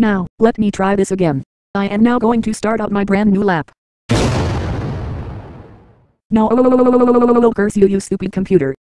Now, let me try this again. I am now going to start up my brand new lap. No, curse you, you stupid computer.